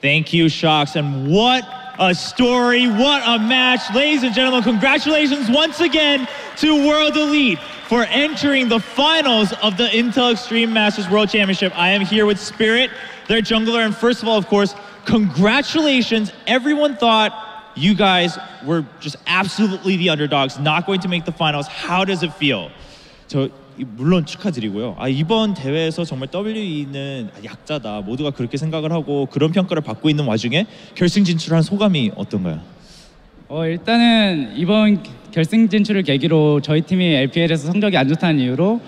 Thank you, Sjokz. And what a story, what a match. Ladies and gentlemen, congratulations once again to World Elite for entering the finals of the Intel Extreme Masters World Championship. I am here with Spirit, their jungler, and first of all, of course, congratulations. Everyone thought you guys were just absolutely the underdogs, not going to make the finals. How does it feel? 저 이- 물론 축하드리고요. 아 이번 대회에서 정말 WE는 약자다 모두가 그렇게 생각을 하고 그런 평가를 받고 있는 와중에 결승 진출한 소감이 어떤가요? 어, 일단은 이번 결승 진출을 계기로 저희 팀이 LPL에서 성적이 안 좋다는 이유로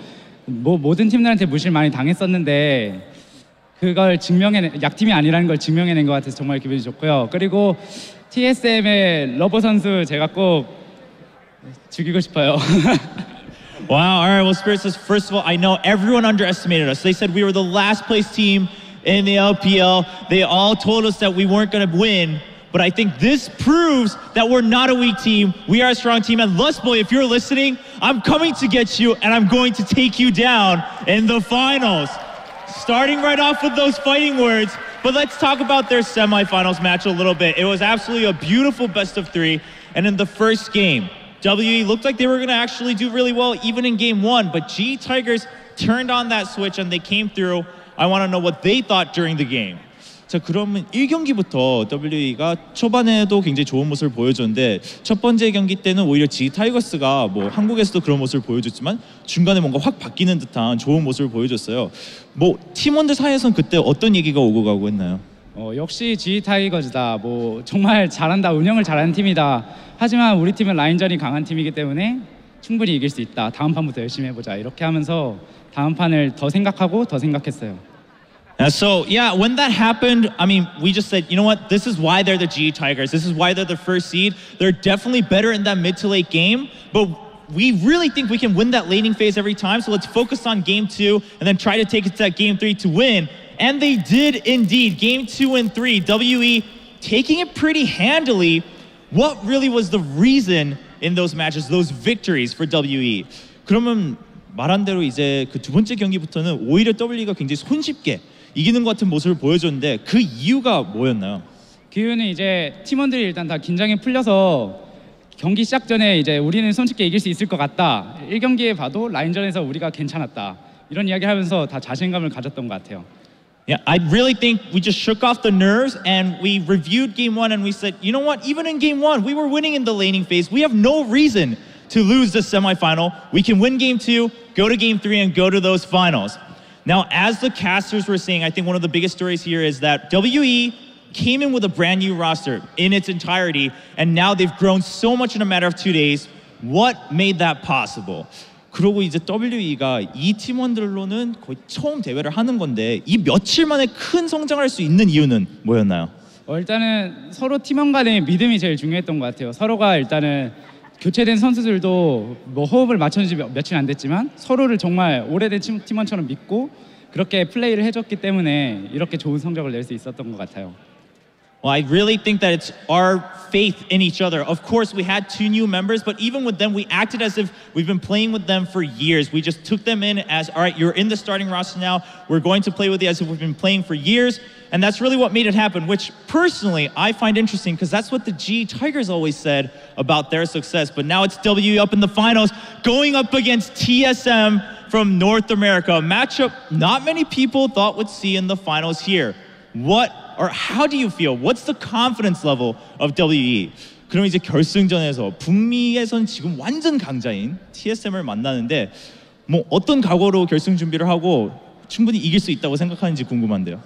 뭐 모든 팀들한테 무시를 많이 당했었는데 그걸 증명해 약팀이 아니라는 걸 증명해낸 것 같아서 정말 기분이 좋고요. 그리고 TSM의 러버 선수 제가 꼭 죽이고 싶어요. Wow. All right. Well, Spirit says, first of all, I know everyone underestimated us. They said we were the last place team in the LPL. They all told us that we weren't going to win. But I think this proves that we're not a weak team. We are a strong team. And Lustboy, if you're listening, I'm coming to get you and I'm going to take you down in the finals. Starting right off with those fighting words. But let's talk about their semifinals match a little bit. It was absolutely a beautiful best of three. And in the first game, WE looked like they were going to actually do really well even in game one. But G Tigers turned on that switch and they came through. I want to know what they thought during the game. 자 그러면 1경기부터 WE가 초반에도 굉장히 좋은 모습을 보여줬는데 첫 번째 경기 때는 오히려 G 타이거스가 뭐 한국에서도 그런 모습을 보여줬지만 중간에 뭔가 확 바뀌는 듯한 좋은 모습을 보여줬어요. 뭐 팀원들 사이에서는 그때 어떤 얘기가 오고 가고 했나요? 어, 역시 G 타이거즈다. 뭐 정말 잘한다. 운영을 잘하는 팀이다. 하지만 우리 팀은 라인전이 강한 팀이기 때문에 충분히 이길 수 있다. 다음 판부터 열심히 해보자. 이렇게 하면서 다음 판을 더 생각하고 더 생각했어요. Uh, so yeah, when that happened, I mean, we just said, you know what? This is why they're the G Tigers. This is why they're the first seed. They're definitely better in that mid to late game, but we really think we can win that laning phase every time. So let's focus on game two and then try to take it to that game three to win. And they did indeed. Game two and three, WE taking it pretty handily. What really was the reason in those matches, those victories for? WE? 그러면 말한 대로 이제 그 두 번째 경기부터는 오히려 WE가 굉장히 손쉽게 이기는 것 같은 모습을 보여줬는데 그 이유가 뭐였나요? 그 이유는 이제 팀원들이 일단 다 긴장이 풀려서 경기 시작 전에 이제 우리는 손쉽게 이길 수 있을 것 같다. 1경기에 봐도 라인전에서 우리가 괜찮았다. 이런 이야기를 하면서 다 자신감을 가졌던 것 같아요. Yeah, I really think we just shook off the nerves and we reviewed game one and we said, you know what? Even in game one, we were winning in the laning phase. We have no reason to lose the semifinal. We can win game two, go to game three, and go to those finals. Now, as the casters were saying, I think one of the biggest stories here is that WE came in with a brand new roster in its entirety, and now they've grown so much in a matter of two days. What made that possible? 그러고 이제 WE가 이 팀원들로는 거의 처음 대회를 하는 건데 이 며칠 만에 큰 성장할 수 있는 이유는 뭐였나요? 어, 일단은 서로 팀원 간의 믿음이 제일 중요했던 것 같아요. 서로가 일단은 교체된 선수들도 뭐 호흡을 맞춘 지 며- 며칠 안 됐지만 서로를 정말 오래된 팀- 팀원처럼 믿고 그렇게 플레이를 해줬기 때문에 이렇게 좋은 성적을 낼 수 있었던 것 같아요. Well, I really think that it's our faith in each other. Of course, we had two new members, but even with them, we acted as if we've been playing with them for years. We just took them in as, all right, you're in the starting roster now. We're going to play with you as if we've been playing for years. And that's really what made it happen, which personally I find interesting because that's what the G Tigers always said about their success. But now it's W up in the finals, going up against TSM from North America, a matchup not many people thought would see in the finals here. What or how do you feel? What's the confidence level of WE? 그럼 이제 결승전에서 북미에선 지금 완전 강자인 TSM을 만나는데 뭐 어떤 각오로 결승 준비를 하고 충분히 이길 수 있다고 생각하는지 궁금한데요.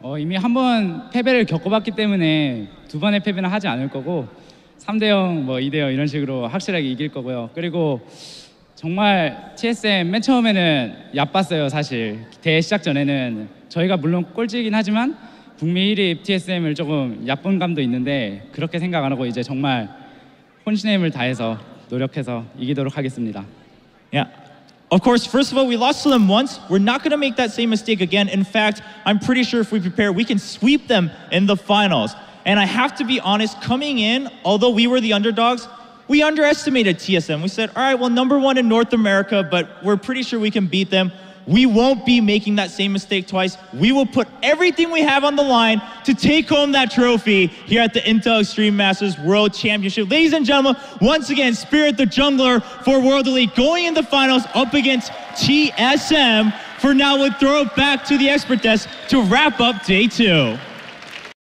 어, 이미 한 번 패배를 겪어봤기 때문에 두 번의 패배는 하지 않을 거고 3대 0, 뭐 2대 0 이런 식으로 확실하게 이길 거고요. 그리고 정말 TSM 맨 처음에는 얕봤어요 사실 대회 시작 전에는 저희가 물론 꼴찌긴 하지만 북미 1위 TSM을 조금 얕본 감도 있는데 그렇게 생각 안 하고 이제 정말 혼신의 힘을 다해서 노력해서 이기도록 하겠습니다. Yeah. Of course, first of all, we lost to them once. We're not going to make that same mistake again. In fact, I'm pretty sure if we prepare, we can sweep them in the finals. And I have to be honest, coming in, although we were the underdogs, we underestimated TSM. We said, all right, well, number one in North America, but we're pretty sure we can beat them. we won't be making that same mistake twice. We will put everything we have on the line to take home that trophy here at the Intel Extreme Masters World Championship. Ladies and gentlemen, once again, Spirit the Jungler for World Elite going in the finals up against TSM. For now, we'll throw it back to the expert desk to wrap up day two.